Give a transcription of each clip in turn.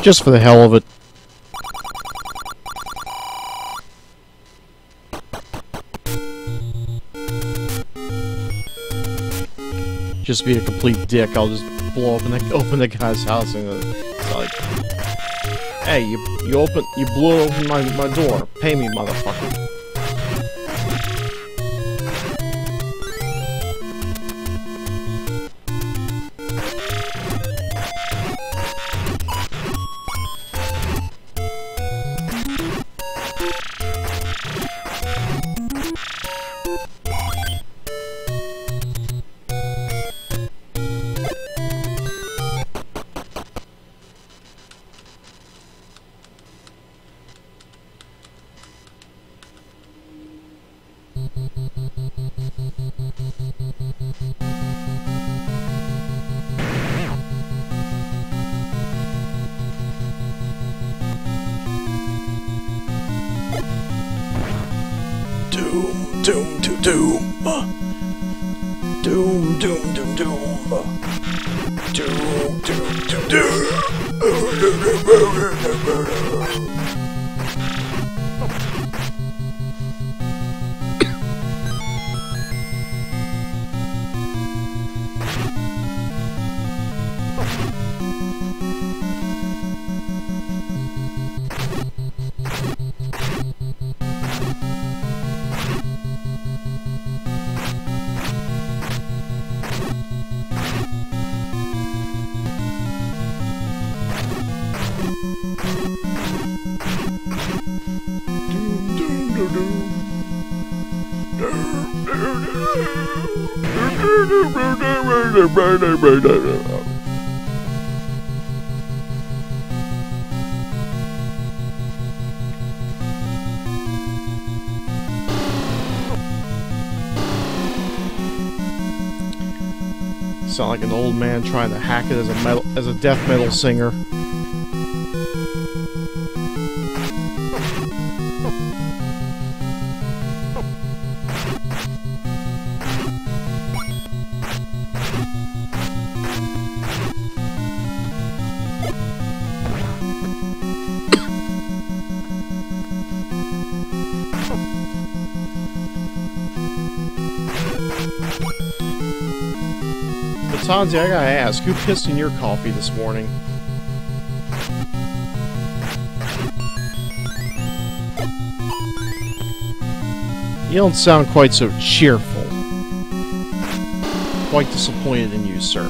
Just for the hell of it. Just be a complete dick. I'll just blow open the open the guy's house and uh, it's like, hey, you you open you blew open my my door. Pay me, motherfucker. Doom, doom, doom, doom. Doom, doom, doom, doom. Doom, doom, doom, doom. Sound like an old man trying to hack it as a metal as a death metal singer. Tanzi, I gotta ask, who pissed in your coffee this morning? You don't sound quite so cheerful. Quite disappointed in you, sir.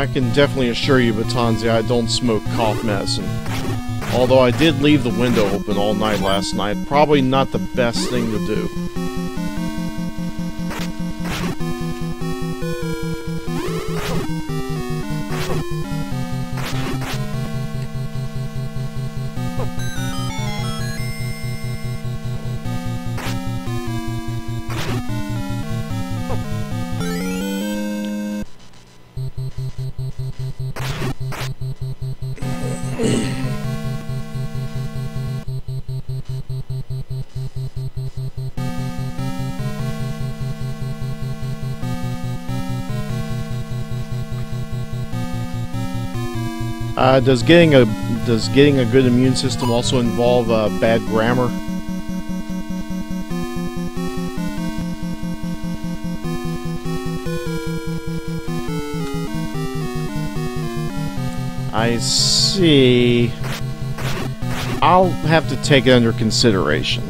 I can definitely assure you, Batanzi, I don't smoke cough medicine. Although I did leave the window open all night last night, probably not the best thing to do. Uh, does getting a does getting a good immune system also involve uh, bad grammar? I see. I'll have to take it under consideration.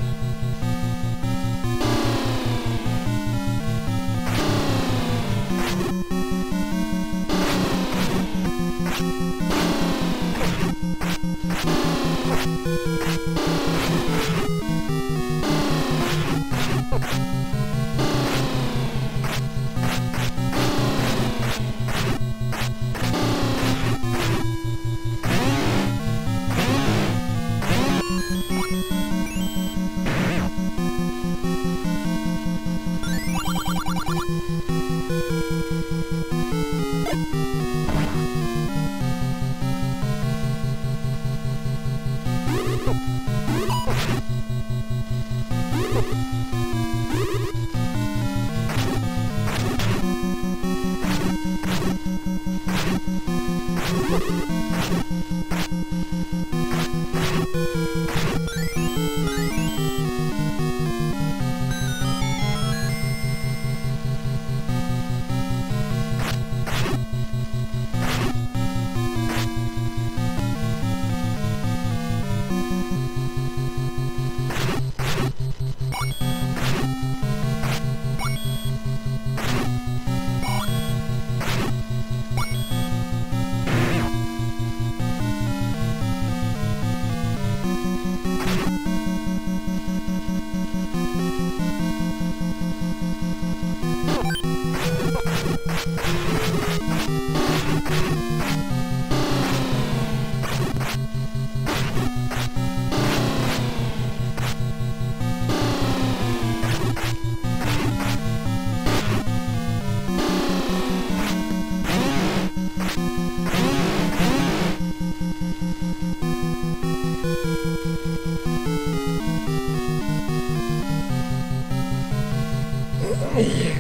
Oh.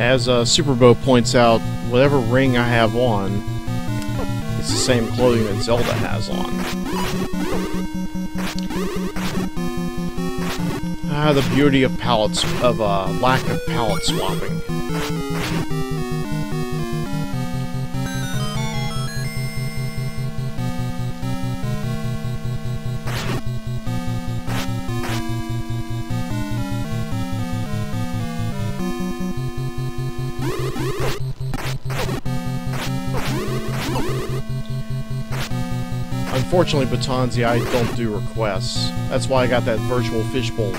As uh, Superbo points out, whatever ring I have on, it's the same clothing that Zelda has on. Ah, the beauty of palettes of uh, lack of palette swapping. Unfortunately, Batonzi, I don't do requests. That's why I got that virtual fishbowl.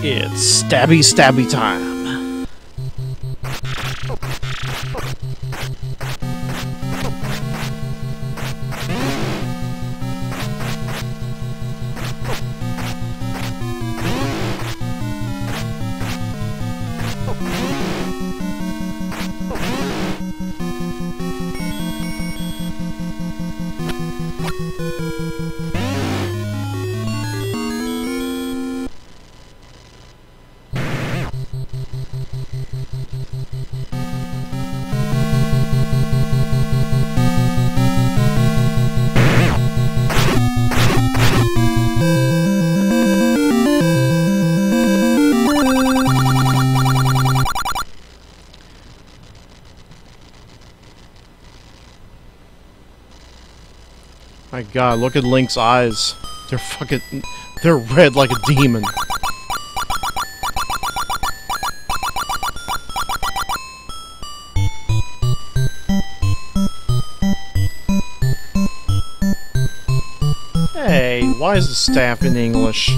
It's stabby stabby time. God, look at Link's eyes. They're fucking... They're red like a demon. Hey, why is the staff in English?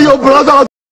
Mario Brothers